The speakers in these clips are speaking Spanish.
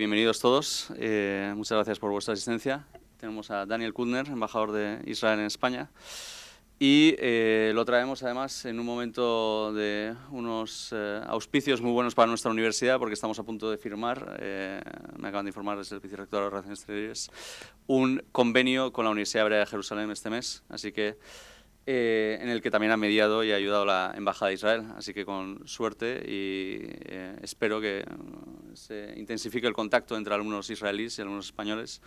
Bienvenidos todos. Eh, muchas gracias por vuestra asistencia. Tenemos a Daniel Kudner, embajador de Israel en España. Y eh, lo traemos además en un momento de unos eh, auspicios muy buenos para nuestra universidad, porque estamos a punto de firmar, me acaban de informar desde el vicerrector de Relaciones Exteriores, un convenio con la Universidad Hebrea de Jerusalén este mes. Así que eh, en el que también ha mediado y ha ayudado la Embajada de Israel. Así que con suerte y eh, espero que uh, se intensifique el contacto entre alumnos israelíes y alumnos españoles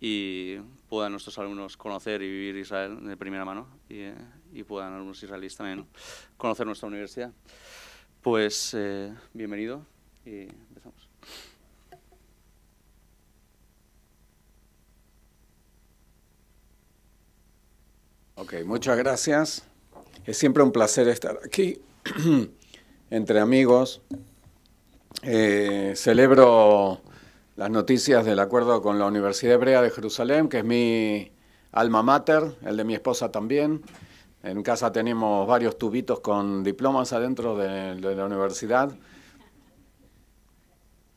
y puedan nuestros alumnos conocer y vivir Israel de primera mano y, eh, puedan alumnos israelíes también conocer nuestra universidad. Pues bienvenido y empezamos. Ok, muchas gracias. Es siempre un placer estar aquí entre amigos. Eh, celebro las noticias del acuerdo con la Universidad Hebrea de Jerusalén, que es mi alma mater, el de mi esposa también. En casa tenemos varios tubitos con diplomas adentro de, de la universidad.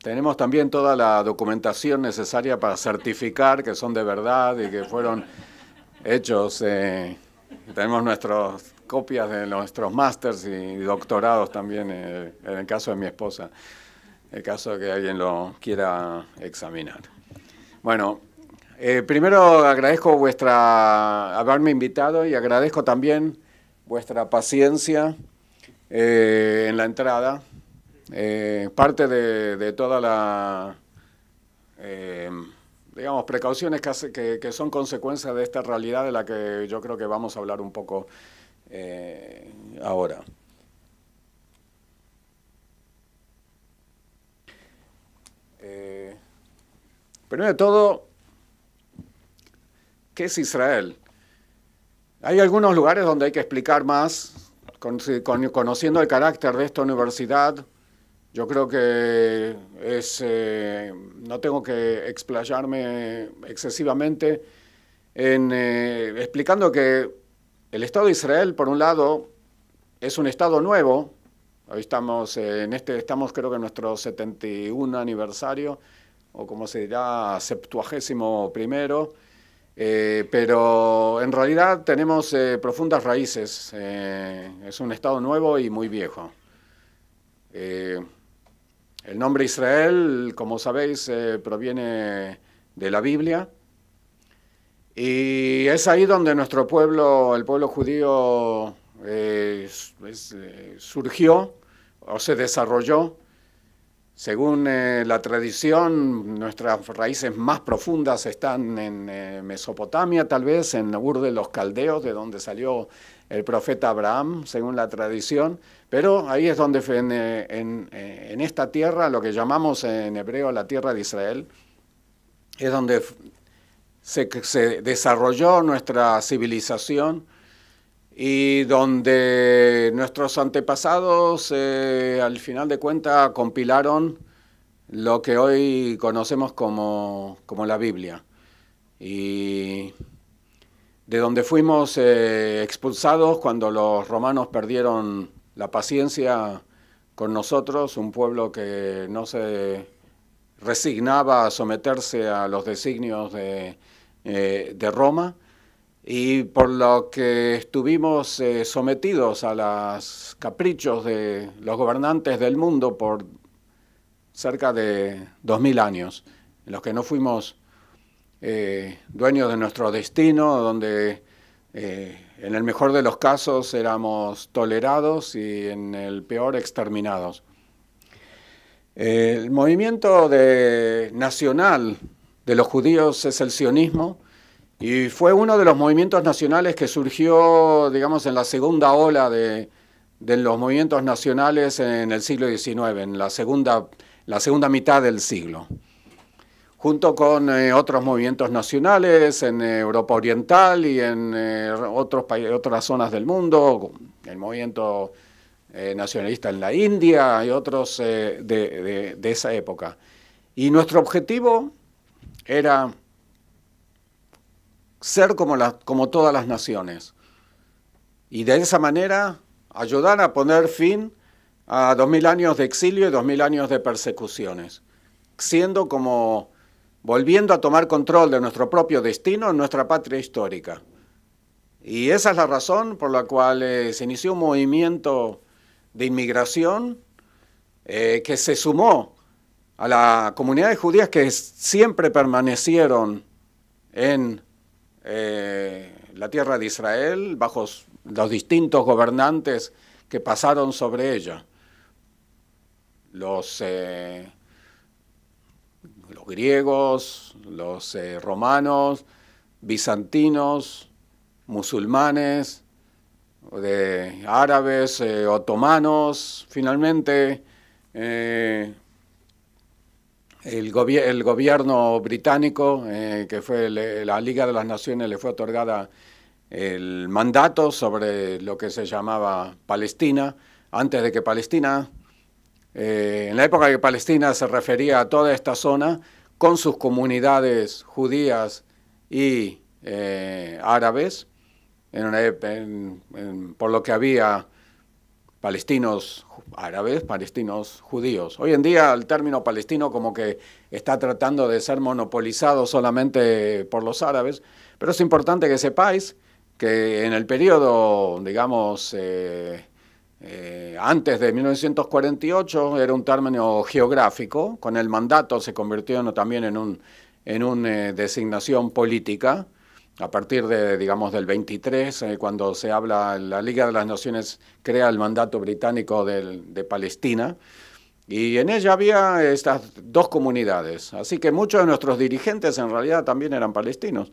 Tenemos también toda la documentación necesaria para certificar que son de verdad y que fueron hechos. Eh, tenemos nuestras copias de nuestros másters y doctorados también, eh, en el caso de mi esposa, en el caso de que alguien lo quiera examinar. Bueno, eh, primero agradezco vuestra haberme invitado y agradezco también vuestra paciencia en la entrada. parte de, toda la digamos, precauciones que, que, son consecuencia de esta realidad de la que yo creo que vamos a hablar un poco eh, ahora. Eh, primero de todo, ¿qué es Israel? Hay algunos lugares donde hay que explicar más, conociendo el carácter de esta universidad, yo creo que es, eh, no tengo que explayarme excesivamente en eh, explicando que el Estado de Israel, por un lado, es un Estado nuevo. Hoy estamos en este, estamos creo que en nuestro 71 aniversario, o como se dirá, septuagésimo primero. Eh, pero en realidad tenemos profundas raíces. es un Estado nuevo y muy viejo. El nombre Israel, como sabéis, eh, proviene de la Biblia. Y es ahí donde nuestro pueblo, el pueblo judío, eh, eh, surgió o se desarrolló. Según la tradición, nuestras raíces más profundas están en Mesopotamia, tal vez, en Ur de los Caldeos, de donde salió el profeta Abraham, según la tradición, pero ahí es donde en, esta tierra, lo que llamamos en hebreo la tierra de Israel, es donde se, desarrolló nuestra civilización y donde nuestros antepasados, eh, al final de cuentas, compilaron lo que hoy conocemos como, como la Biblia. Y de donde fuimos eh, expulsados cuando los romanos perdieron la paciencia con nosotros, un pueblo que no se resignaba a someterse a los designios de, eh, Roma y por lo que estuvimos eh, sometidos a los caprichos de los gobernantes del mundo por cerca de dos mil años, en los que no fuimos eh, dueños de nuestro destino, donde eh, en el mejor de los casos éramos tolerados y en el peor exterminados. el movimiento nacional de los judíos es el sionismo y fue uno de los movimientos nacionales que surgió, digamos, en la segunda ola de, los movimientos nacionales en el siglo XIX, en la segunda, la segunda mitad del siglo junto con eh, otros movimientos nacionales en Europa Oriental y en eh, otros otras zonas del mundo, el movimiento eh, nacionalista en la India y otros de, esa época. Y nuestro objetivo era ser como, como todas las naciones y de esa manera ayudar a poner fin a dos mil años de exilio y dos mil años de persecuciones. siendo como volviendo a tomar control de nuestro propio destino en nuestra patria histórica. Y esa es la razón por la cual eh, se inició un movimiento de inmigración eh, que se sumó a las comunidades judías que siempre permanecieron en eh, la tierra de Israel bajo los distintos gobernantes que pasaron sobre ella. Los, los griegos, los romanos, bizantinos, musulmanes, árabes, eh, otomanos, finalmente eh, el, gobierno británico, eh, que fue la Liga de las Naciones, le fue otorgada el mandato sobre lo que se llamaba Palestina, antes de que Palestina, en la época que Palestina se refería a toda esta zona, con sus comunidades judías y árabes, por lo que había palestinos árabes, palestinos judíos. Hoy en día el término palestino como que está tratando de ser monopolizado solamente por los árabes, pero es importante que sepáis que en el periodo, digamos, eh, eh, antes de 1948 era un término geográfico, con el mandato se convirtió también en una en un, eh, designación política, a partir de, digamos, del 23, eh, cuando se habla, la Liga de las Naciones crea el mandato británico de, Palestina, y en ella había estas dos comunidades. Así que muchos de nuestros dirigentes en realidad también eran palestinos.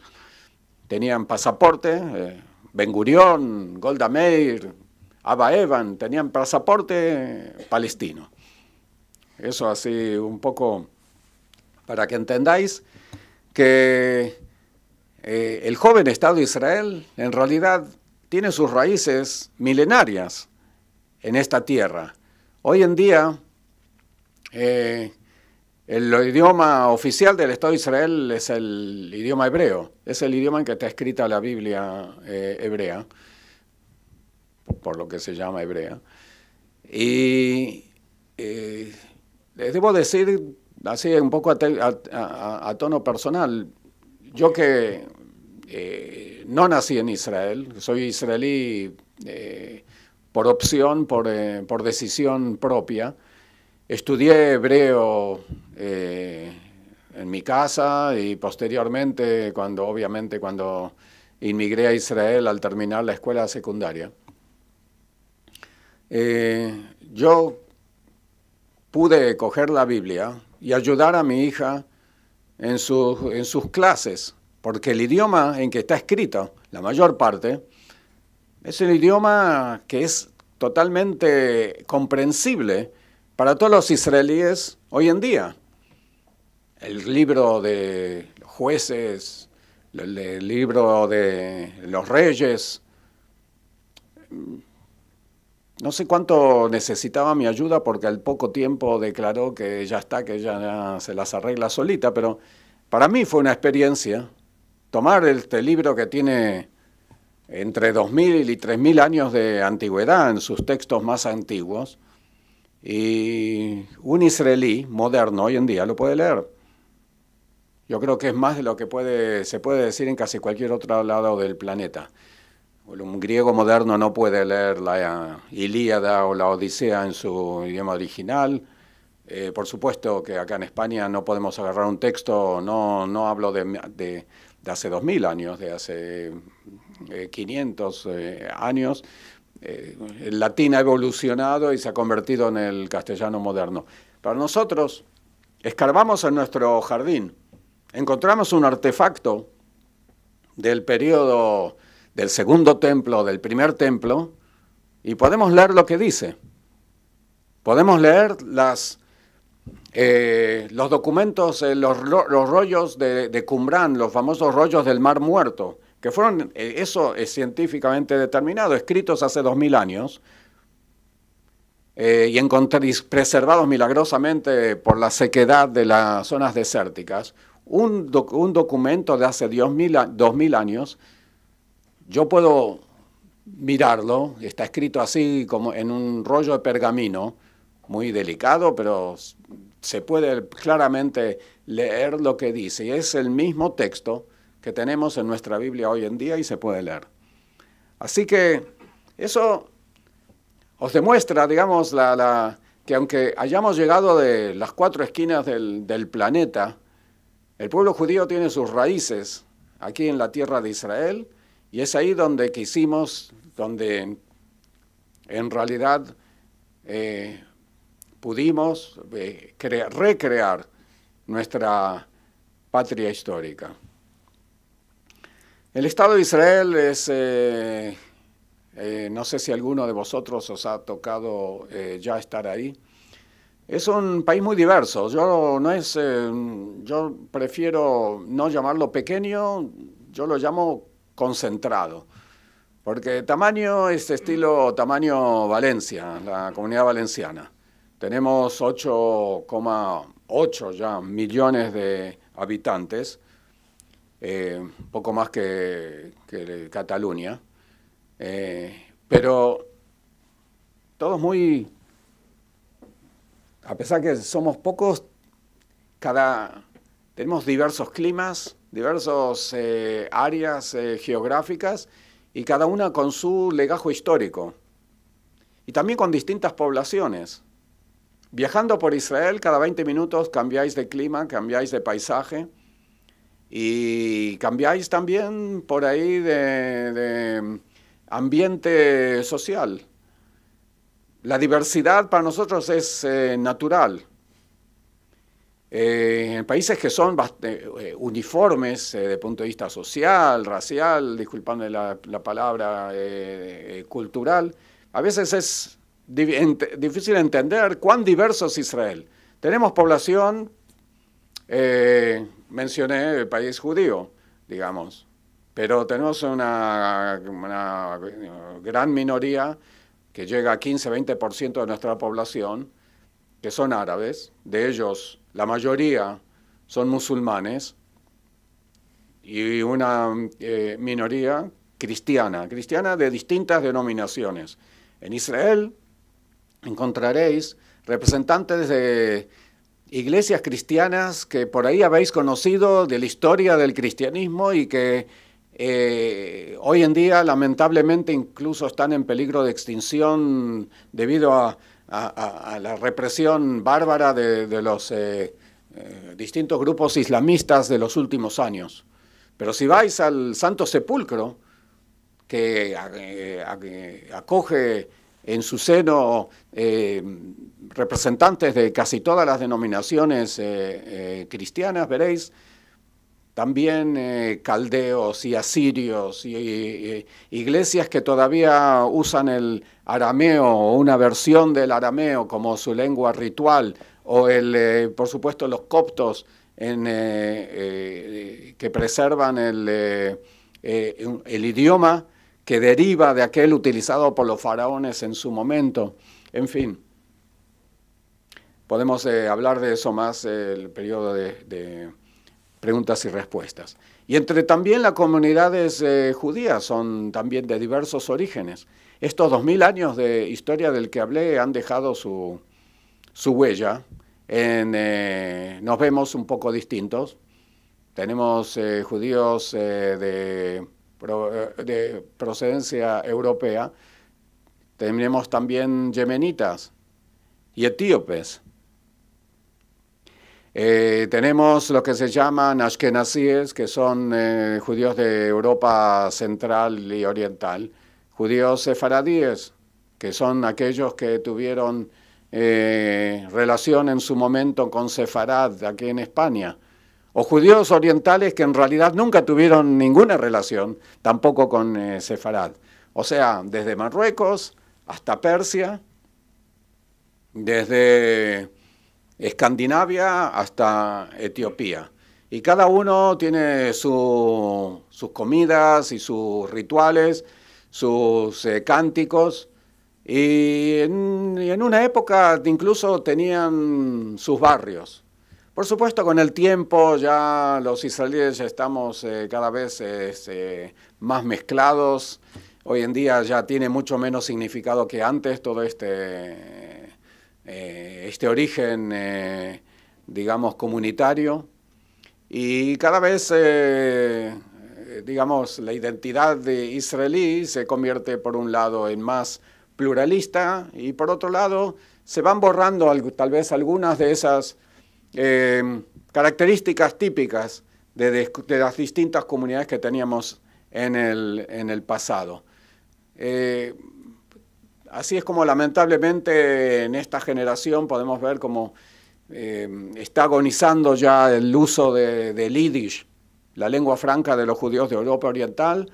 Tenían pasaporte, eh, Ben Gurión, Golda Meir, Abba Evan, tenían pasaporte palestino. Eso así un poco para que entendáis que eh, el joven Estado de Israel en realidad tiene sus raíces milenarias en esta tierra. Hoy en día, eh, el idioma oficial del Estado de Israel es el idioma hebreo, es el idioma en que está escrita la Biblia eh, hebrea, por lo que se llama hebrea. Y les debo decir, así un poco a tono personal, yo que eh, no nací en Israel, soy israelí eh, por opción, eh, por, decisión propia. Estudié hebreo en mi casa y posteriormente, cuando obviamente cuando inmigré a Israel al terminar la escuela secundaria. yo pude coger la Biblia y ayudar a mi hija en, en sus clases, porque el idioma en que está escrito, la mayor parte, es el idioma que es totalmente comprensible para todos los israelíes hoy en día. El libro de jueces, el libro de los reyes, no sé cuánto necesitaba mi ayuda porque al poco tiempo declaró que ya está, que ya se las arregla solita, pero para mí fue una experiencia tomar este libro que tiene entre 2.000 y 3.000 años de antigüedad en sus textos más antiguos, y un israelí moderno hoy en día lo puede leer. Yo creo que es más de lo que puede, se puede decir en casi cualquier otro lado del planeta. Un griego moderno no puede leer la Ilíada o la Odisea en su idioma original. Eh, por supuesto que acá en España no podemos agarrar un texto, no, no hablo de, de, hace 2000 años, de hace 500 eh, eh, años. el latín ha evolucionado y se ha convertido en el castellano moderno. Para nosotros, escarbamos en nuestro jardín, encontramos un artefacto del periodo del segundo templo, del primer templo, y podemos leer lo que dice. Podemos leer las, eh, los documentos, eh, los, rollos de, de, los famosos rollos del Mar Muerto, que fueron, eh, eso es científicamente determinado, escritos hace dos mil años, y, preservados milagrosamente por la sequedad de las zonas desérticas, un, un documento de hace dos mil años yo puedo mirarlo, está escrito así como en un rollo de pergamino, muy delicado, pero se puede claramente leer lo que dice. Y es el mismo texto que tenemos en nuestra Biblia hoy en día y se puede leer. Así que eso os demuestra, digamos, la, que aunque hayamos llegado de las cuatro esquinas del planeta, el pueblo judío tiene sus raíces aquí en la tierra de Israel y es ahí donde quisimos, donde en realidad eh, pudimos eh, recrear nuestra patria histórica. El Estado de Israel es, eh, no sé si alguno de vosotros os ha tocado ya estar ahí, es un país muy diverso. Yo no es, yo prefiero no llamarlo pequeño, yo lo llamo concentrado. Porque tamaño es estilo tamaño Valencia, la comunidad valenciana. Tenemos 8,8 ya millones de habitantes, eh, poco más que, Cataluña, eh, pero todos muy, a pesar que somos pocos, cada, tenemos diversos climas, diversas eh, áreas geográficas, y cada una con su legajo histórico, y también con distintas poblaciones. Viajando por Israel, cada 20 minutos cambiáis de clima, cambiáis de paisaje y cambiáis también por ahí de, ambiente social. La diversidad para nosotros es eh, natural. Eh, en países que son eh, uniformes desde el punto de vista social, racial, disculpando la, palabra, cultural, a veces es difícil entender cuán diverso es Israel. Tenemos población, eh, mencioné el país judío, digamos, pero tenemos una, gran minoría que llega a 15-20% de nuestra población, que son árabes, de ellos la mayoría son musulmanes, y una eh, minoría cristiana, cristiana de distintas denominaciones. En Israel encontraréis representantes de iglesias cristianas que por ahí habéis conocido de la historia del cristianismo y que eh, hoy en día lamentablemente incluso están en peligro de extinción debido a, la represión bárbara de, los eh, eh, distintos grupos islamistas de los últimos años. Pero si vais al Santo Sepulcro, que acoge en su seno eh, representantes de casi todas las denominaciones eh, eh, cristianas, veréis, también caldeos y asirios y, iglesias que todavía usan el arameo o una versión del arameo como su lengua ritual o el, por supuesto los coptos en, que preservan el, idioma que deriva de aquel utilizado por los faraones en su momento. En fin, podemos eh, hablar de eso más eh, el periodo de, preguntas y respuestas. Y entre también las comunidades eh, judías son también de diversos orígenes. Estos dos mil años de historia del que hablé han dejado su, su huella. nos vemos un poco distintos. Tenemos judíos de eh, de procedencia europea, tenemos también yemenitas y etíopes. Eh, tenemos lo que se llaman ashkenazíes, que son eh, judíos de Europa central y oriental, judíos sefaradíes, que son aquellos que tuvieron relación en su momento con Sefarad aquí en España o judíos orientales que en realidad nunca tuvieron ninguna relación tampoco con eh, Sefarad. O sea, desde Marruecos hasta Persia, desde Escandinavia hasta Etiopía. Y cada uno tiene sus comidas y sus rituales, sus eh, cánticos, y en, una época incluso tenían sus barrios. Por supuesto, con el tiempo ya los israelíes estamos eh, cada vez este, más mezclados. Hoy en día ya tiene mucho menos significado que antes todo este, eh, este origen eh, digamos, comunitario y cada vez, eh, digamos, la identidad de israelí se convierte por un lado en más pluralista y por otro lado se van borrando tal vez algunas de esas características típicas de, las distintas comunidades que teníamos en el, en el pasado. Así es como lamentablemente en esta generación podemos ver como eh, está agonizando ya el uso de, del Yiddish, la lengua franca de los judíos de Europa Oriental,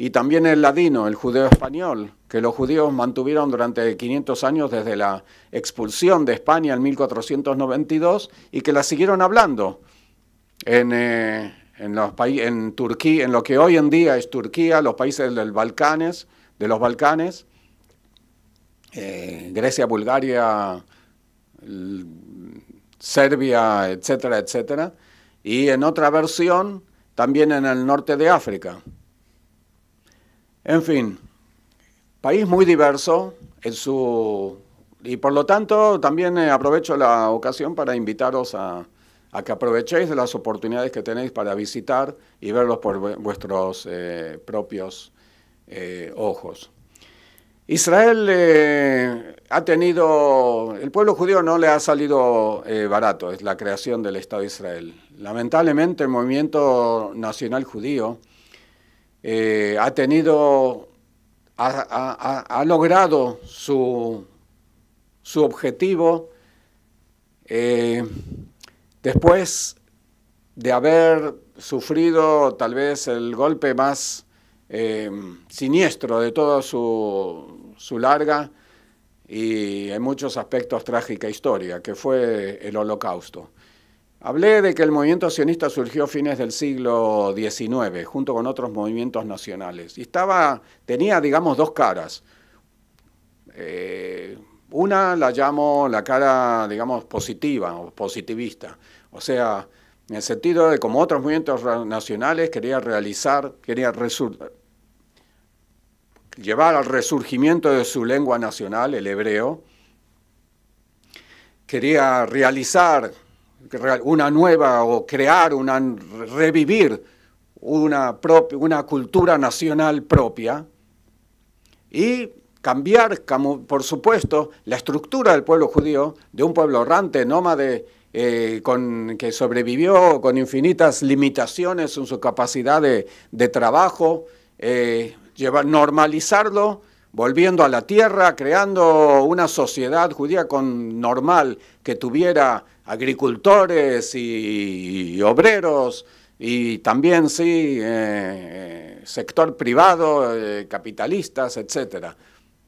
y también el ladino, el judeo español, que los judíos mantuvieron durante 500 años desde la expulsión de España en 1492 y que la siguieron hablando en, eh, en, los en Turquía, en lo que hoy en día es Turquía, los países del Balcanes, de los Balcanes, Grecia, Bulgaria, Serbia, etcétera, etcétera, y en otra versión también en el norte de África. En fin, país muy diverso en su y por lo tanto también eh, aprovecho la ocasión para invitaros a, que aprovechéis de las oportunidades que tenéis para visitar y verlos por vuestros eh, propios eh, ojos. Israel eh, ha tenido, el pueblo judío no le ha salido eh, barato, es la creación del Estado de Israel. Lamentablemente el movimiento nacional judío eh, ha tenido, ha, logrado su, su objetivo después de haber sufrido tal vez el golpe más siniestro de toda su, su larga y en muchos aspectos trágica historia, que fue el holocausto. Hablé de que el movimiento sionista surgió a fines del siglo XIX, junto con otros movimientos nacionales, y estaba, tenía, digamos, dos caras. Eh, una la llamo la cara, digamos, positiva o positivista, o sea, en el sentido de como otros movimientos nacionales quería realizar, quería llevar al resurgimiento de su lengua nacional, el hebreo, quería realizar una nueva o crear, una, revivir una, una cultura nacional propia y cambiar, por supuesto, la estructura del pueblo judío, de un pueblo errante, nómade, eh, con, que sobrevivió con infinitas limitaciones en su capacidad de, trabajo, eh, normalizarlo, volviendo a la tierra, creando una sociedad judía con normal que tuviera agricultores y, obreros y también sí eh, sector privado, eh, capitalistas, etcétera,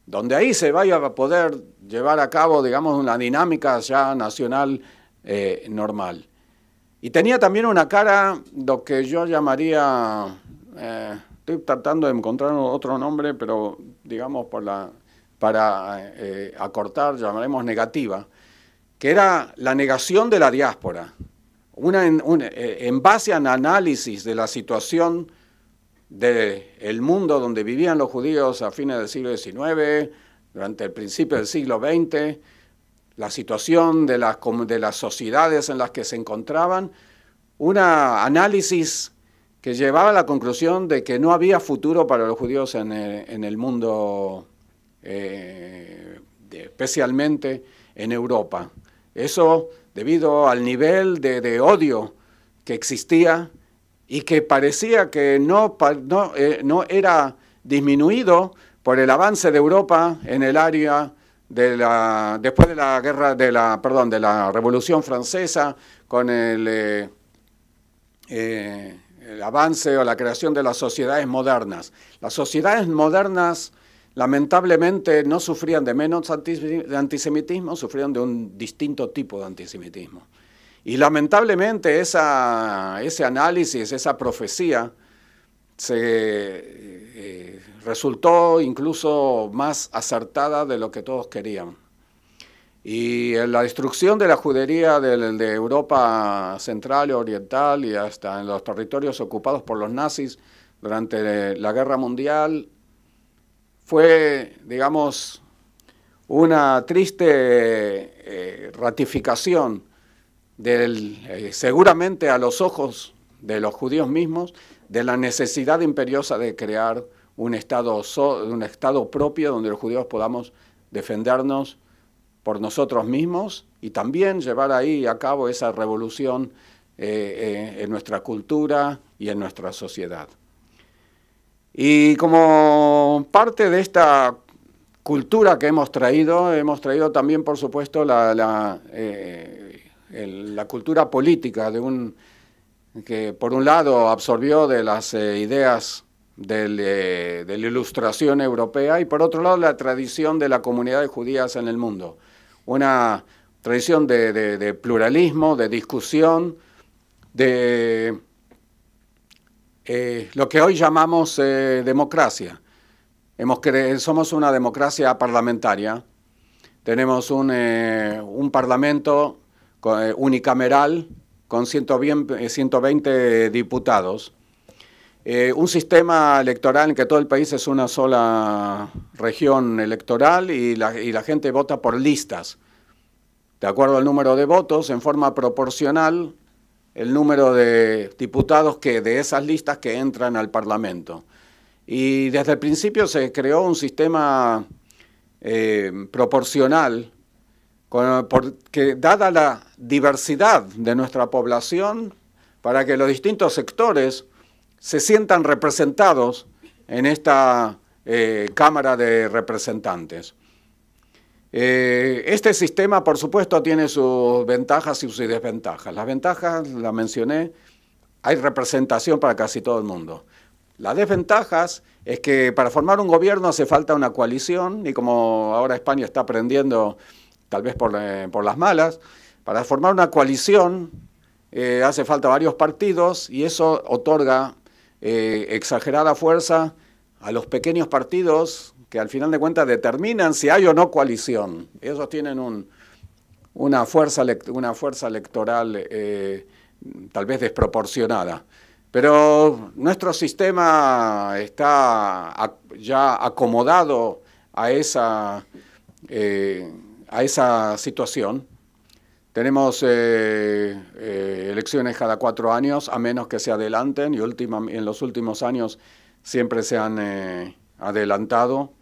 donde ahí se vaya a poder llevar a cabo, digamos, una dinámica ya nacional eh, normal. Y tenía también una cara, lo que yo llamaría Estoy tratando de encontrar otro nombre, pero digamos para eh, acortar, llamaremos negativa, que era la negación de la diáspora. Una, eh, en base a un análisis de la situación del mundo donde vivían los judíos a fines del siglo XIX, durante el principio del siglo XX, la situación de las, de las sociedades en las que se encontraban, un análisis que llevaba a la conclusión de que no había futuro para los judíos en el, mundo, eh, especialmente en Europa. Eso debido al nivel de, odio que existía y que parecía que no, no, eh, no, era disminuido por el avance de Europa en el área de la, después de la guerra de la, perdón, de la Revolución Francesa con el eh, el avance o la creación de las sociedades modernas. Las sociedades modernas lamentablemente no sufrían de menos antisemitismo, sufrían de un distinto tipo de antisemitismo. Y lamentablemente esa, ese análisis, esa profecía, se eh, resultó incluso más acertada de lo que todos querían. Y la destrucción de la judería de, Europa central y oriental y hasta en los territorios ocupados por los nazis durante la guerra mundial fue, digamos, una triste eh, ratificación del, seguramente a los ojos de los judíos mismos, de la necesidad imperiosa de crear un estado, un estado propio donde los judíos podamos defendernos por nosotros mismos y también llevar ahí a cabo esa revolución eh, eh, en nuestra cultura y en nuestra sociedad. Y como parte de esta cultura que hemos traído, hemos traído también, por supuesto, la, la, eh, cultura política de un que por un lado absorbió de las ideas de la ilustración europea y por otro lado la tradición de la comunidad judías en el mundo una tradición de, pluralismo, de discusión, de eh, lo que hoy llamamos eh, democracia. somos una democracia parlamentaria, tenemos un, eh, parlamento unicameral con 120 diputados, un sistema electoral en que todo el país es una sola región electoral y la gente vota por listas de acuerdo al número de votos, en forma proporcional, el número de diputados que de esas listas que entran al Parlamento. Y desde el principio se creó un sistema eh, proporcional, porque dada la diversidad de nuestra población, para que los distintos sectores se sientan representados en esta eh, Cámara de Representantes. Eh, este sistema, por supuesto, tiene sus ventajas y sus desventajas. Las ventajas, las mencioné, hay representación para casi todo el mundo. Las desventajas es que para formar un gobierno hace falta una coalición y como ahora España está aprendiendo, tal vez por, eh, las malas, para formar una coalición hace falta varios partidos y eso otorga exagerada fuerza a los pequeños partidos que al final de cuentas determinan si hay o no coalición. Ellos tienen una, fuerza, una fuerza electoral eh, tal vez desproporcionada. Pero nuestro sistema está ya acomodado a esa, eh, a esa situación. Tenemos eh, elecciones cada cuatro años, a menos que se adelanten, y en los últimos años siempre se han adelantado.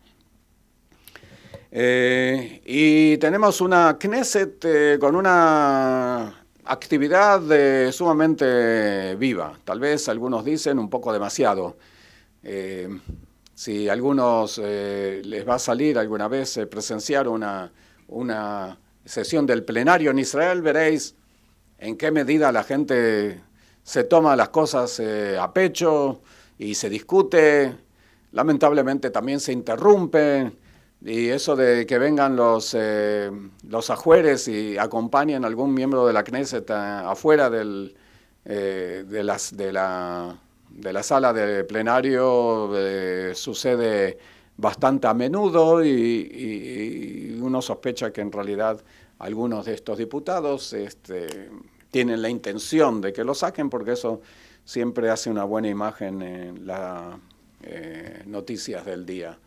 Eh, y tenemos una Knesset eh, con una actividad eh, sumamente viva, tal vez algunos dicen un poco demasiado. si a algunos les va a salir alguna vez presenciar una, una sesión del plenario en Israel, veréis en qué medida la gente se toma las cosas a pecho y se discute, lamentablemente también se interrumpe. Y eso de que vengan los, eh, los ajueres y acompañen a algún miembro de la Knesset afuera del, eh, de, las, de, la, de la sala de plenario eh, sucede bastante a menudo y, uno sospecha que en realidad algunos de estos diputados este, tienen la intención de que lo saquen porque eso siempre hace una buena imagen en las noticias del día.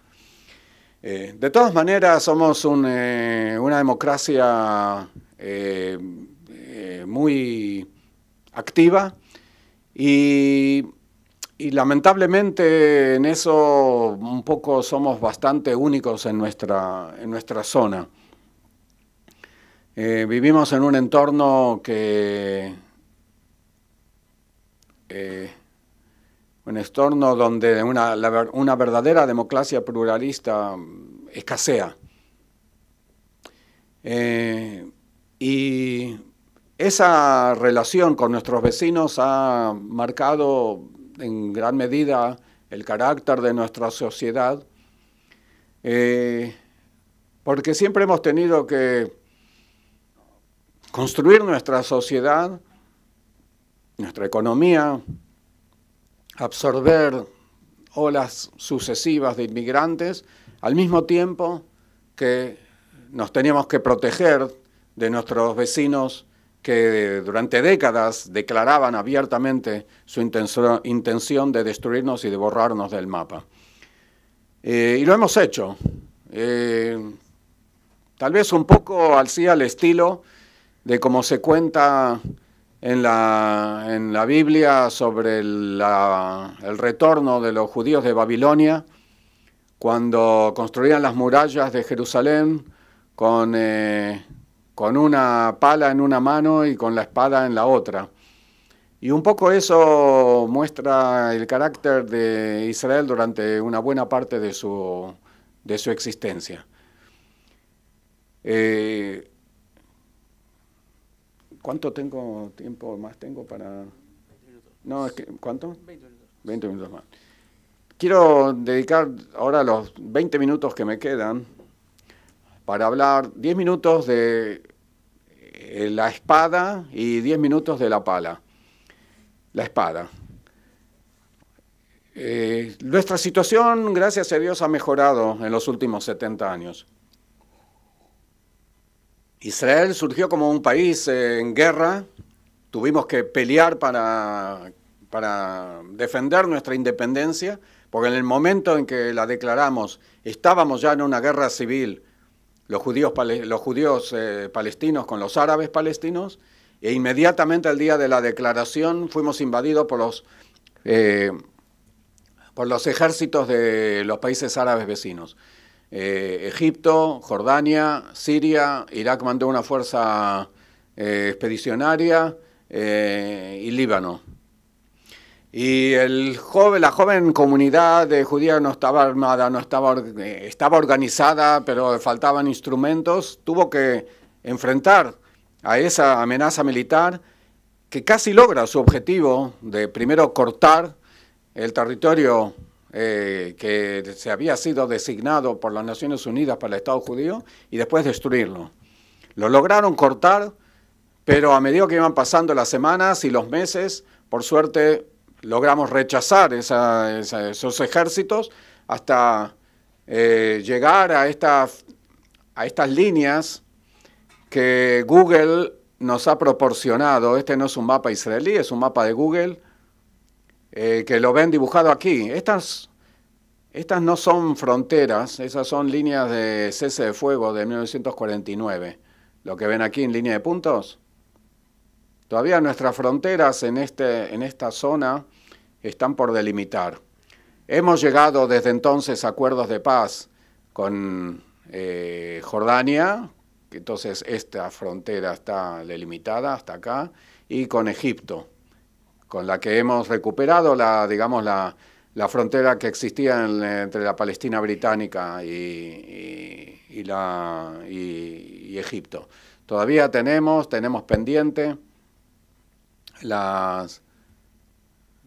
Eh, de todas maneras, somos eh, una democracia eh, muy activa y, lamentablemente en eso un poco somos bastante únicos en nuestra, en nuestra zona. vivimos en un entorno que un entorno donde una, una verdadera democracia pluralista escasea. Eh, y esa relación con nuestros vecinos ha marcado en gran medida el carácter de nuestra sociedad, eh, porque siempre hemos tenido que construir nuestra sociedad, nuestra economía, absorber olas sucesivas de inmigrantes, al mismo tiempo que nos teníamos que proteger de nuestros vecinos que durante décadas declaraban abiertamente su intención de destruirnos y de borrarnos del mapa. Eh, y lo hemos hecho. Eh, tal vez un poco así al estilo de cómo se cuenta en la, en la Biblia sobre el, retorno de los judíos de Babilonia, cuando construían las murallas de Jerusalén con, eh, con una pala en una mano y con la espada en la otra. Y un poco eso muestra el carácter de Israel durante una buena parte de su, de su existencia. Eh, ¿Cuánto tengo tiempo más tengo para...? No, es que, ¿cuánto? 20 minutos. 20 minutos más. Quiero dedicar ahora los 20 minutos que me quedan para hablar 10 minutos de la espada y 10 minutos de la pala. La espada. Eh, nuestra situación, gracias a Dios, ha mejorado en los últimos 70 años. Israel surgió como un país en guerra, tuvimos que pelear para, para defender nuestra independencia, porque en el momento en que la declaramos estábamos ya en una guerra civil, los judíos, los judíos eh, palestinos con los árabes palestinos, e inmediatamente al día de la declaración fuimos invadidos por los, eh, por los ejércitos de los países árabes vecinos. Eh, Egipto, Jordania, Siria, Irak mandó una fuerza expedicionaria y Líbano. Y el joven, la joven comunidad judía no estaba armada, no estaba, estaba organizada, pero faltaban instrumentos. Tuvo que enfrentar a esa amenaza militar que casi logra su objetivo de primero cortar el territorio eh, que se había sido designado por las Naciones Unidas para el Estado judío y después destruirlo. Lo lograron cortar, pero a medida que iban pasando las semanas y los meses, por suerte logramos rechazar esos ejércitos hasta eh, llegar a, a estas líneas que Google nos ha proporcionado. Este no es un mapa israelí, es un mapa de Google, eh, que lo ven dibujado aquí. Estas, estas no son fronteras, esas son líneas de cese de fuego de 1949. Lo que ven aquí en línea de puntos Todavía nuestras fronteras en, este, en esta zona están por delimitar. Hemos llegado desde entonces a acuerdos de paz con eh, Jordania, entonces esta frontera está delimitada hasta acá, y con Egipto, con la que hemos recuperado la, digamos, la, frontera que existía entre la Palestina británica y, la, y Egipto. Todavía tenemos, tenemos pendiente las,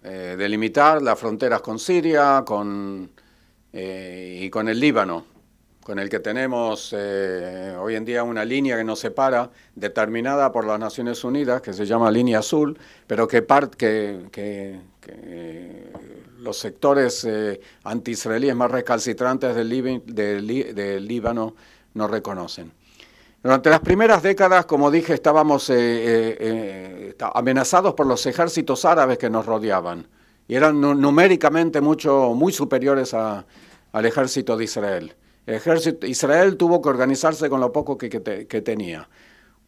eh, delimitar las fronteras con Siria con, eh, y con el Líbano, con el que tenemos eh, hoy en día una línea que nos separa, determinada por las Naciones Unidas, que se llama línea azul, pero que, que, los sectores anti-israelíes más recalcitrantes del, del Líbano no reconocen. Durante las primeras décadas, como dije, estábamos eh, eh, eh, amenazados por los ejércitos árabes que nos rodeaban y eran numéricamente mucho, muy superiores al ejército de Israel. Israel tuvo que organizarse con lo poco que, tenía.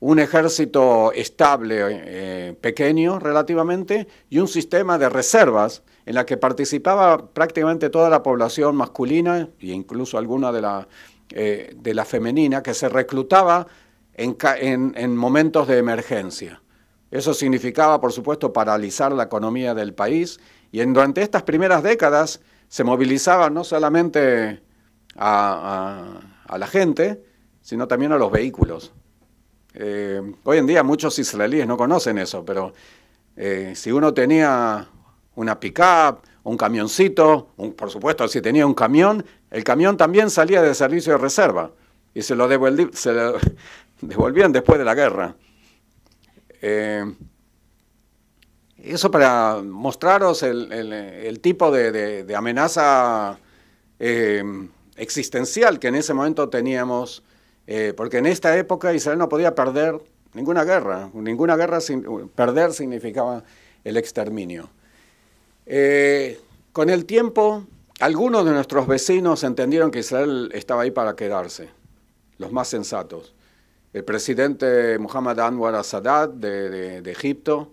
Un ejército estable, pequeño relativamente, y un sistema de reservas en la que participaba prácticamente toda la población masculina e incluso alguna de la eh, de la femenina que se reclutaba en, momentos de emergencia. Eso significaba, por supuesto, paralizar la economía del país y durante estas primeras décadas se movilizaba no solamente a, la gente, sino también a los vehículos. Eh, hoy en día muchos israelíes no conocen eso, pero eh, si uno tenía una pick-up, un camioncito, por supuesto, si tenía un camión, el camión también salía de servicio de reserva y se lo, devolvían después de la guerra. Eh, eso para mostraros el, tipo de, amenaza eh, existencial que en ese momento teníamos, eh, porque en esta época Israel no podía perder ninguna guerra, ninguna guerra sin, perder significaba el exterminio. con el tiempo algunos de nuestros vecinos entendieron que Israel estaba ahí para quedarse, los más sensatos. el presidente Muhammad Anwar al de, Egipto,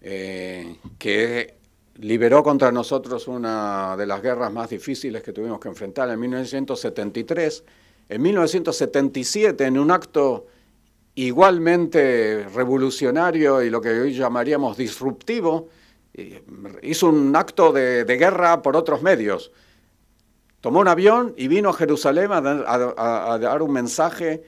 eh, que liberó contra nosotros una de las guerras más difíciles que tuvimos que enfrentar en 1973. En 1977, en un acto igualmente revolucionario y lo que hoy llamaríamos disruptivo, hizo un acto de, guerra por otros medios. Tomó un avión y vino a Jerusalén a dar un mensaje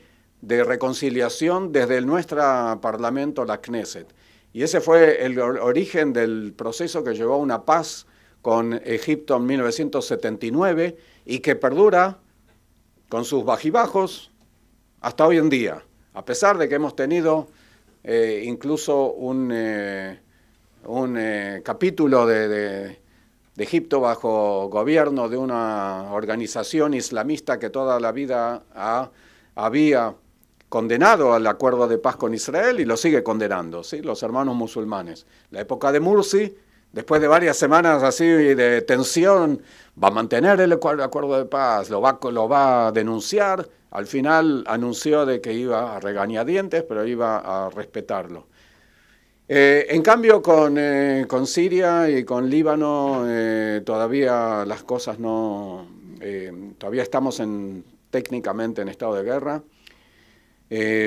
de reconciliación desde nuestro Parlamento, la Knesset. Y ese fue el origen del proceso que llevó a una paz con Egipto en 1979 y que perdura con sus bajibajos hasta hoy en día, a pesar de que hemos tenido eh, incluso un, eh, un eh, capítulo de, de, Egipto bajo gobierno de una organización islamista que toda la vida había condenado al acuerdo de paz con Israel y lo sigue condenando, ¿sí? los hermanos musulmanes. La época de Mursi, después de varias semanas así de tensión, va a mantener el acuerdo de paz, lo va, lo va a denunciar, al final anunció de que iba a regañadientes, pero iba a respetarlo. Eh, en cambio, con, eh, con, Siria y con Líbano eh, todavía las cosas no, todavía estamos en, técnicamente en estado de guerra.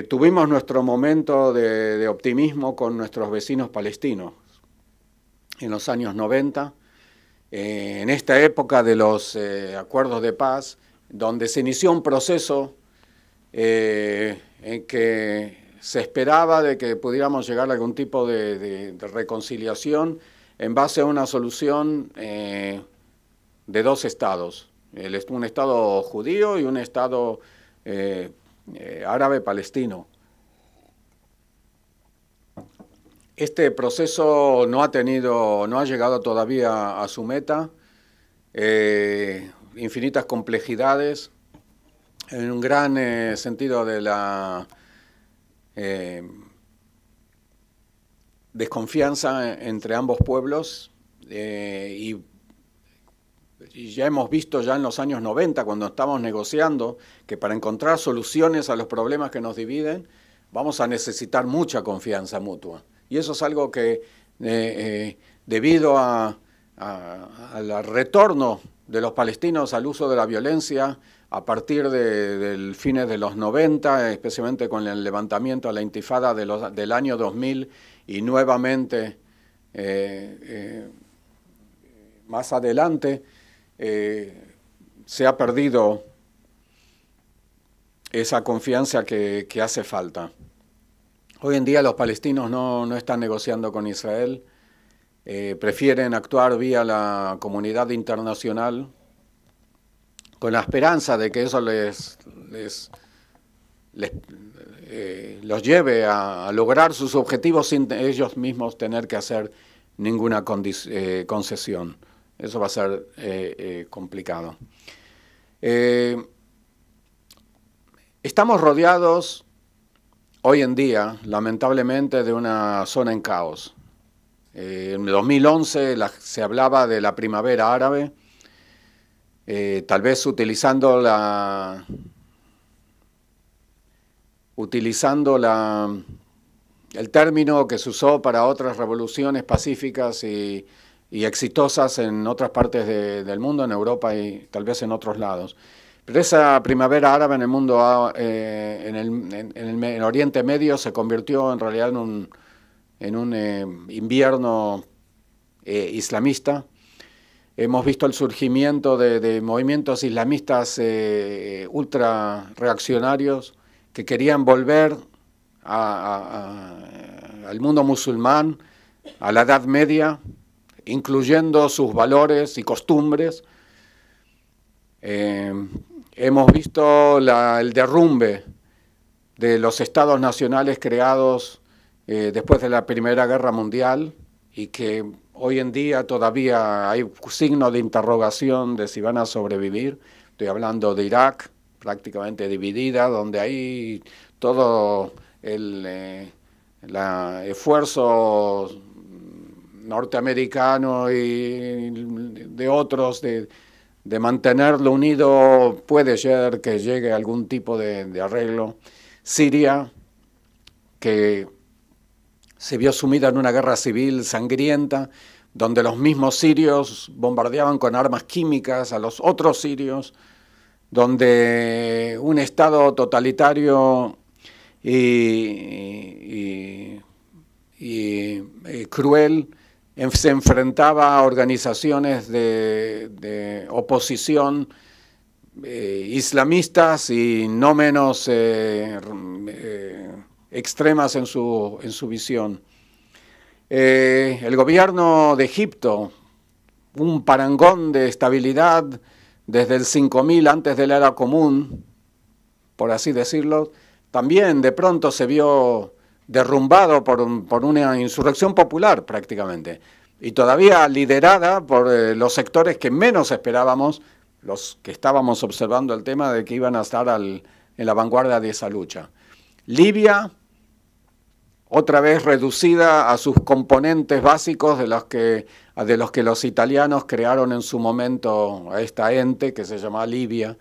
Tuvimos nuestro momento de, optimismo con nuestros vecinos palestinos en los años 90, eh, en esta época de los acuerdos de paz, donde se inició un proceso en que se esperaba de que pudiéramos llegar a algún tipo de, reconciliación en base a una solución de dos estados, un estado judío y un estado eh, árabe palestino. Este proceso no ha tenido, no ha llegado todavía a su meta, eh, infinitas complejidades, en un gran eh, sentido de la desconfianza entre ambos pueblos y y ya hemos visto ya en los años 90, cuando estamos negociando, que para encontrar soluciones a los problemas que nos dividen, vamos a necesitar mucha confianza mutua. Y eso es algo que, eh, eh, debido al retorno de los palestinos al uso de la violencia, a partir de, del fines de los 90, especialmente con el levantamiento a la intifada del año 2000 y nuevamente eh, más adelante, eh, se ha perdido esa confianza que, hace falta. Hoy en día los palestinos no, están negociando con Israel, eh, prefieren actuar vía la comunidad internacional con la esperanza de que eso les, eh, los lleve a, lograr sus objetivos sin ellos mismos tener que hacer ninguna concesión. Eso va a ser eh, eh, complicado. Eh, estamos rodeados hoy en día, lamentablemente, de una zona en caos. en 2011 se hablaba de la primavera árabe, tal vez utilizando la utilizando la, el término que se usó para otras revoluciones pacíficas y y exitosas en otras partes del mundo, en Europa y tal vez en otros lados. Pero esa primavera árabe en el mundo, ah, eh, en, el, en, el, Oriente Medio, se convirtió en realidad en un, en un eh, invierno eh, islamista. Hemos visto el surgimiento de, movimientos islamistas ultra reaccionarios que querían volver al mundo musulmán, a la Edad Media, incluyendo sus valores y costumbres. Eh, hemos visto el derrumbe de los estados nacionales creados eh, después de la Primera Guerra Mundial y que hoy en día todavía hay signo de interrogación de si van a sobrevivir. Estoy hablando de Irak, prácticamente dividida, donde hay todo el eh, esfuerzo norteamericano y de otros de, mantenerlo unido, puede ser que llegue algún tipo de, arreglo. Siria, que se vio sumida en una guerra civil sangrienta, donde los mismos sirios bombardeaban con armas químicas a los otros sirios, donde un Estado totalitario y, cruel se enfrentaba a organizaciones de, oposición eh, islamistas y no menos eh, eh, extremas en su, en su visión. el gobierno de Egipto, un parangón de estabilidad desde el 5000 antes de la era común, por así decirlo, también de pronto se vio derrumbado por, una insurrección popular prácticamente, y todavía liderada por eh, los sectores que menos esperábamos, los que estábamos observando el tema de que iban a estar en la vanguardia de esa lucha. Libia, otra vez reducida a sus componentes básicos de los que, de los, que los italianos crearon en su momento a esta ente que se llama Libia,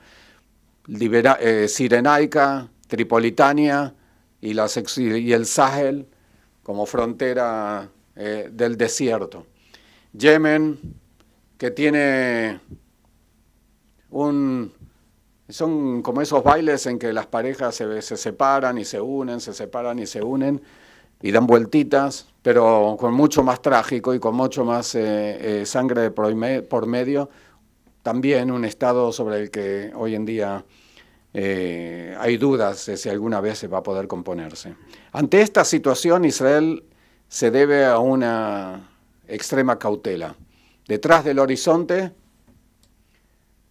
eh, Sirenaica, Tripolitania y, y el Sahel como frontera eh, del desierto. Yemen, que tiene un... Son como esos bailes en que las parejas se, separan y se unen, se separan y se unen y dan vueltitas, pero con mucho más trágico y con mucho más eh, eh, sangre por medio. También un estado sobre el que hoy en día eh, hay dudas de si alguna vez se va a poder componerse. Ante esta situación, Israel se debe a una extrema cautela. Detrás del horizonte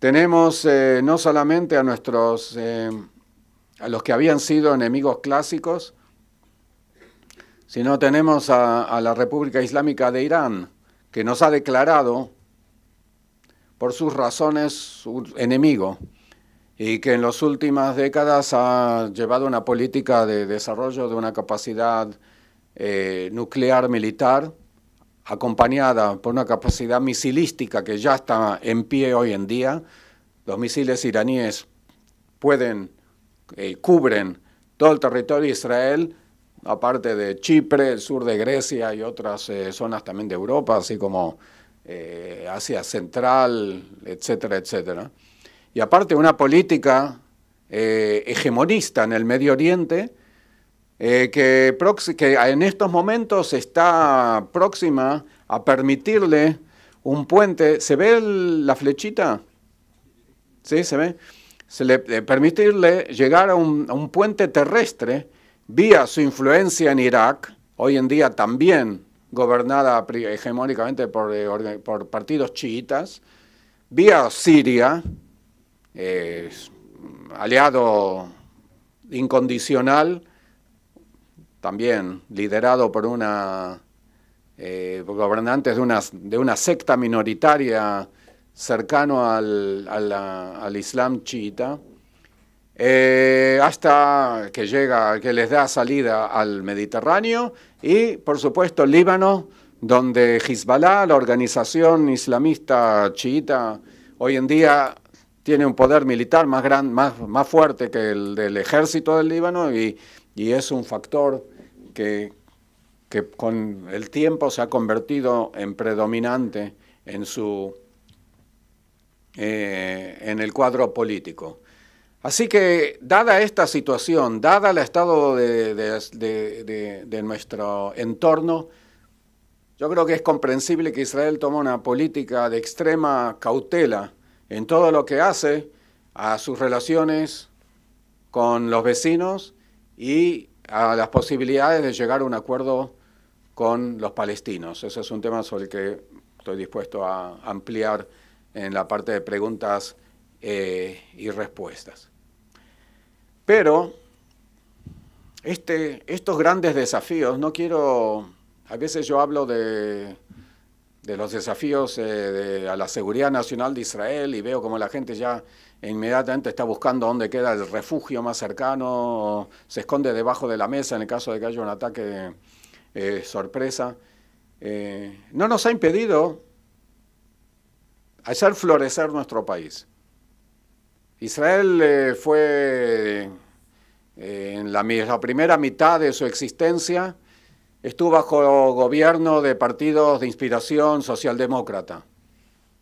tenemos eh, no solamente a nuestros, eh, a los que habían sido enemigos clásicos, sino tenemos a la República Islámica de Irán, que nos ha declarado por sus razones su enemigo y que en las últimas décadas ha llevado una política de desarrollo de una capacidad eh, nuclear militar acompañada por una capacidad misilística que ya está en pie hoy en día. Los misiles iraníes pueden, eh, cubren todo el territorio de Israel, aparte de Chipre, el sur de Grecia y otras eh, zonas también de Europa, así como Asia Central, etcétera, etcétera y aparte una política eh, hegemonista en el Medio Oriente, eh, que, en estos momentos está próxima a permitirle un puente. ¿Se ve la flechita? ¿Sí? ¿Se ve? Le, eh, permitirle llegar a un, puente terrestre vía su influencia en Irak, hoy en día también gobernada hegemónicamente por, por partidos chiitas, vía Siria, aliado incondicional, también liderado por una eh, gobernantes de una, de una secta minoritaria cercano al, al, Islam chiita, eh, hasta que llega, que les da salida al Mediterráneo y, por supuesto, Líbano, donde Hezbollah, la organización islamista chiita, hoy en día tiene un poder militar más, gran, más, más fuerte que el del ejército del Líbano y, es un factor que, con el tiempo se ha convertido en predominante en, su, eh, en el cuadro político. Así que, dada esta situación, dada el estado de, de, nuestro entorno, yo creo que es comprensible que Israel tome una política de extrema cautela en todo lo que hace a sus relaciones con los vecinos y a las posibilidades de llegar a un acuerdo con los palestinos. Ese es un tema sobre el que estoy dispuesto a ampliar en la parte de preguntas eh, y respuestas. Pero este, estos grandes desafíos, no quiero, a veces yo hablo de de los desafíos eh, a la seguridad nacional de Israel y veo como la gente ya inmediatamente está buscando dónde queda el refugio más cercano, se esconde debajo de la mesa en el caso de que haya un ataque eh, sorpresa. Eh, no nos ha impedido hacer florecer nuestro país. Israel fue en la, primera mitad de su existencia, estuvo bajo gobierno de partidos de inspiración socialdemócrata,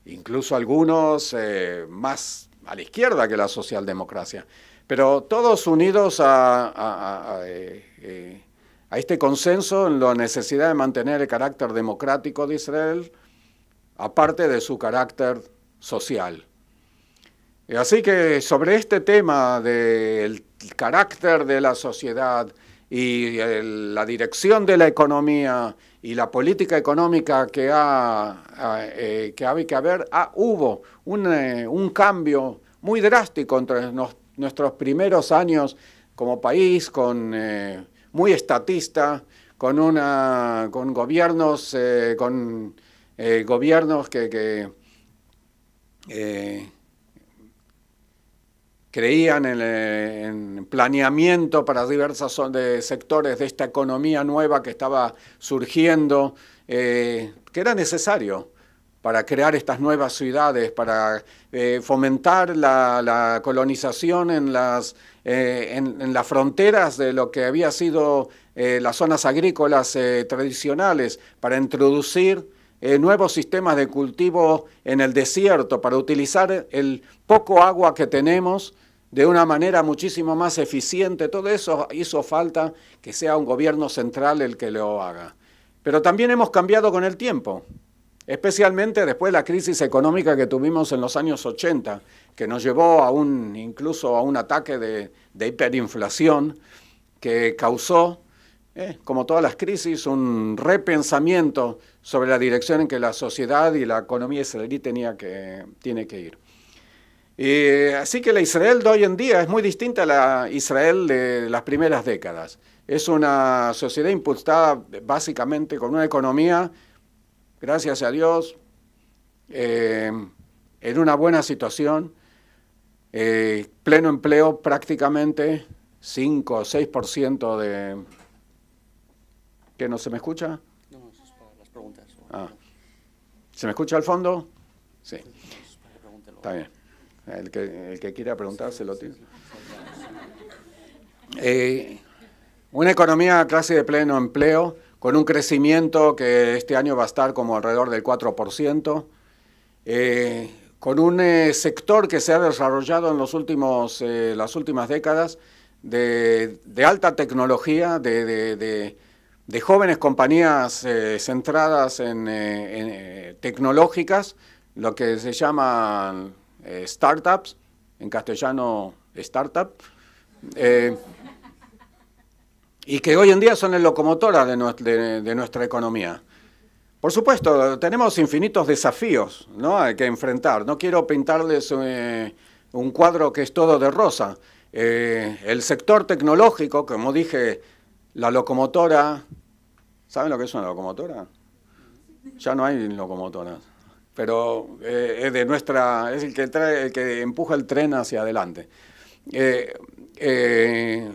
incluso algunos eh, más a la izquierda que la socialdemocracia, pero todos unidos a, eh, eh, a, este consenso en la necesidad de mantener el carácter democrático de Israel, aparte de su carácter social. Así que sobre este tema del carácter de la sociedad, y la dirección de la economía y la política económica que ha, eh, que, que haber, ah, hubo eh, un, cambio muy drástico entre nuestros primeros años como país, con, eh, muy estatista, con, una, con gobiernos, con, gobiernos que creían en, en, planeamiento para diversos sectores de esta economía nueva que estaba surgiendo, eh, que era necesario para crear estas nuevas ciudades, para eh, fomentar la, colonización en las, eh, en, las fronteras de lo que había sido las zonas agrícolas tradicionales, para introducir nuevos sistemas de cultivo en el desierto, para utilizar el poco agua que tenemos de una manera muchísimo más eficiente. Todo eso hizo falta que sea un gobierno central el que lo haga. Pero también hemos cambiado con el tiempo, especialmente después de la crisis económica que tuvimos en los años 80, que nos llevó a un, incluso a un ataque de, hiperinflación que causó, eh, como todas las crisis, un repensamiento sobre la dirección en que la sociedad y la economía israelí tenía que, tiene que ir. Eh, así que la Israel de hoy en día es muy distinta a la Israel de las primeras décadas. Es una sociedad impulsada básicamente con una economía, gracias a Dios, eh, en una buena situación, eh, pleno empleo prácticamente, 5 o 6% de... ¿Qué no se me escucha? No, eso es para las preguntas. Ah. ¿Se me escucha al fondo? Sí. Está bien. El que, el que quiera preguntarse lo tiene. Eh, una economía clase de pleno empleo, con un crecimiento que este año va a estar como alrededor del 4%, eh, con un eh, sector que se ha desarrollado en los últimos, las últimas décadas de, alta tecnología, de, jóvenes compañías centradas en, en tecnológicas, lo que se llaman eh, startups, en castellano startup, eh, y que hoy en día son el locomotora de, nuestra economía. Por supuesto, tenemos infinitos desafíos ¿no? Hay que enfrentar. No quiero pintarles eh, un cuadro que es todo de rosa. el sector tecnológico, como dije, la locomotora, ¿saben lo que es una locomotora? Ya no hay locomotoras pero eh, es de nuestra, es el que trae, el que empuja el tren hacia adelante. Eh, eh,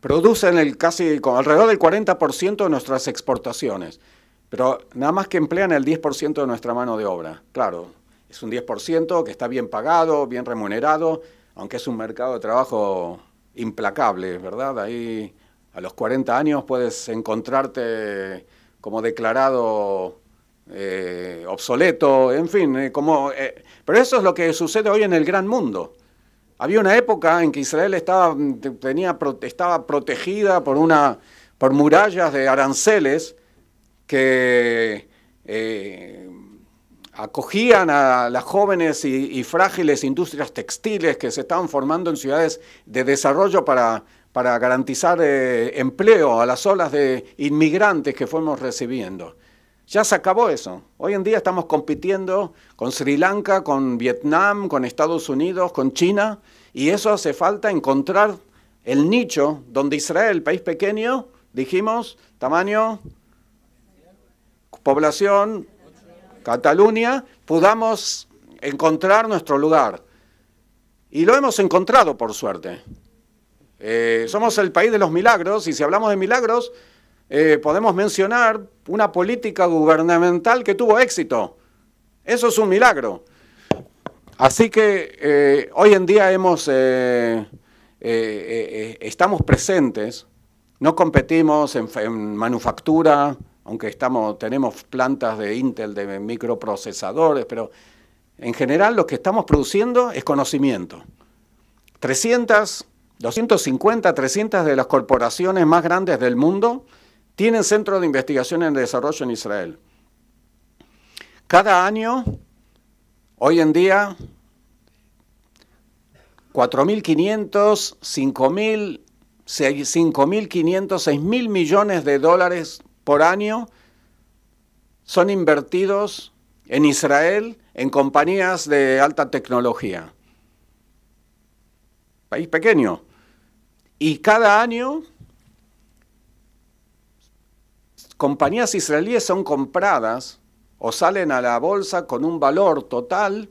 producen el casi alrededor del 40% de nuestras exportaciones, pero nada más que emplean el 10% de nuestra mano de obra. Claro, es un 10% que está bien pagado, bien remunerado, aunque es un mercado de trabajo implacable, ¿verdad? Ahí a los 40 años puedes encontrarte como declarado eh, obsoleto, en fin, eh, como, eh, pero eso es lo que sucede hoy en el gran mundo. Había una época en que Israel estaba, tenía, estaba protegida por, una, por murallas de aranceles que acogían a las jóvenes y, frágiles industrias textiles que se estaban formando en ciudades de desarrollo para, para garantizar empleo a las olas de inmigrantes que fuimos recibiendo. Ya se acabó eso. Hoy en día estamos compitiendo con Sri Lanka, con Vietnam, con Estados Unidos, con China, y eso hace falta encontrar el nicho donde Israel, país pequeño, dijimos, tamaño, población, Cataluña, podamos encontrar nuestro lugar. Y lo hemos encontrado, por suerte. Eh, somos el país de los milagros, y si hablamos de milagros, eh, podemos mencionar una política gubernamental que tuvo éxito. Eso es un milagro. Así que eh, hoy en día hemos, eh, estamos presentes, no competimos en, manufactura, aunque estamos, tenemos plantas de Intel, de microprocesadores, pero en general lo que estamos produciendo es conocimiento. 300, 250, 300 de las corporaciones más grandes del mundo tienen centros de investigación en desarrollo en Israel. Cada año, hoy en día, 4.500, 5.000, 5.500, 6.000 millones de dólares por año son invertidos en Israel en compañías de alta tecnología. País pequeño. Y cada año compañías israelíes son compradas o salen a la bolsa con un valor total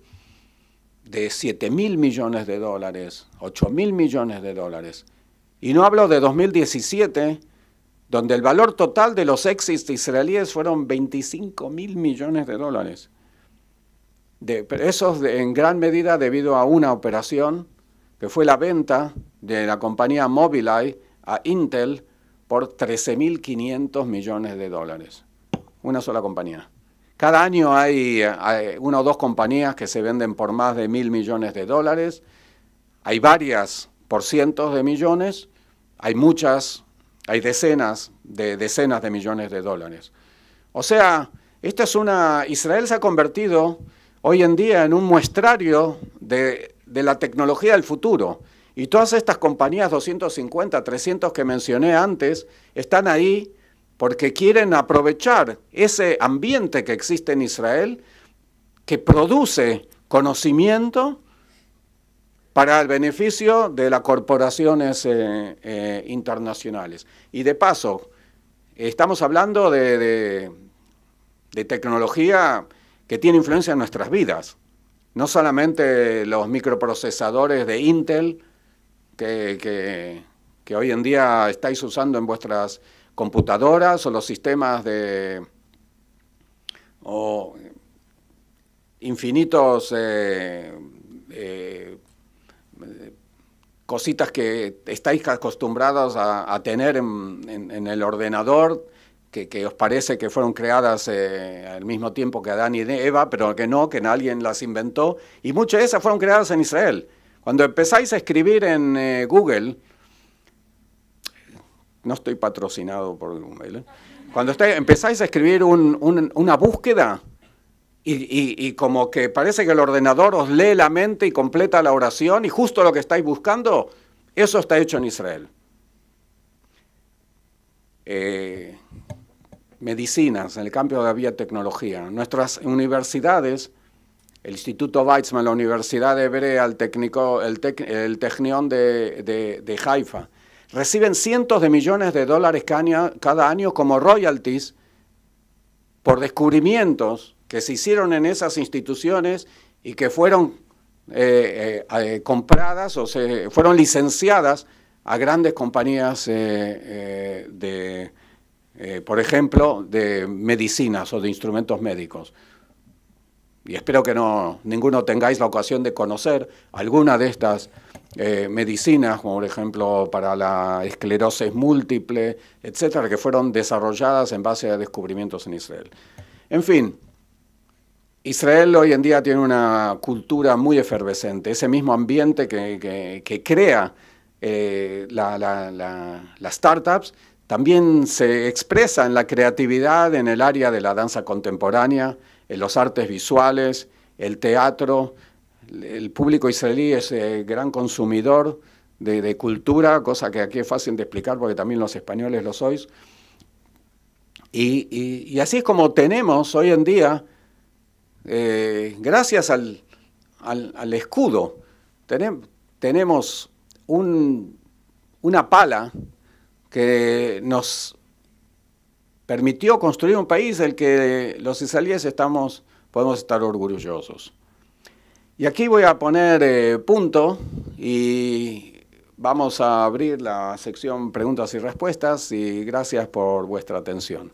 de 7 mil millones de dólares, 8 mil millones de dólares. Y no hablo de 2017, donde el valor total de los exits israelíes fueron 25 mil millones de dólares. De, eso en gran medida debido a una operación que fue la venta de la compañía Mobileye a Intel por 13.500 millones de dólares. Una sola compañía. Cada año hay, una o dos compañías que se venden por más de mil millones de dólares. Hay varias por cientos de millones. Hay muchas, hay decenas de decenas de millones de dólares. O sea, esta es una. Israel se ha convertido hoy en día en un muestrario de, de la tecnología del futuro. Y todas estas compañías 250, 300 que mencioné antes, están ahí porque quieren aprovechar ese ambiente que existe en Israel, que produce conocimiento para el beneficio de las corporaciones eh, eh, internacionales. Y de paso, estamos hablando de, tecnología que tiene influencia en nuestras vidas. No solamente los microprocesadores de Intel que, que hoy en día estáis usando en vuestras computadoras o los sistemas de o infinitos eh, eh, cositas que estáis acostumbrados a, tener en, el ordenador, que, os parece que fueron creadas eh, al mismo tiempo que Adán y Eva, pero que no, que alguien las inventó, y muchas de esas fueron creadas en Israel. Cuando empezáis a escribir en Google, no estoy patrocinado por Google. ¿eh? Cuando empezáis a escribir una búsqueda y, como que parece que el ordenador os lee la mente y completa la oración y justo lo que estáis buscando, eso está hecho en Israel. Eh, medicinas, en el campo de la biotecnología. Nuestras universidades, el Instituto Weizmann, la Universidad Hebrea, el, técnico, el, de, de, de Haifa, reciben cientos de millones de dólares cada año como royalties por descubrimientos que se hicieron en esas instituciones y que fueron eh, eh, eh, compradas o se fueron licenciadas a grandes compañías de, por ejemplo, de medicinas o de instrumentos médicos. Y espero que no ninguno tengáis la ocasión de conocer alguna de estas eh, medicinas, como por ejemplo para la esclerosis múltiple, etcétera, que fueron desarrolladas en base a descubrimientos en Israel. En fin, Israel hoy en día tiene una cultura muy efervescente, ese mismo ambiente que, crea eh, las startups también se expresa en la creatividad en el área de la danza contemporánea, en los artes visuales, el teatro, el público israelí es eh, gran consumidor de, cultura, cosa que aquí es fácil de explicar porque también los españoles lo sois. Y, así es como tenemos hoy en día, eh, gracias al, escudo, tenemos una pala que nos permitió construir un país del que los israelíes estamos, podemos estar orgullosos. Y aquí voy a poner eh, punto y vamos a abrir la sección preguntas y respuestas y gracias por vuestra atención.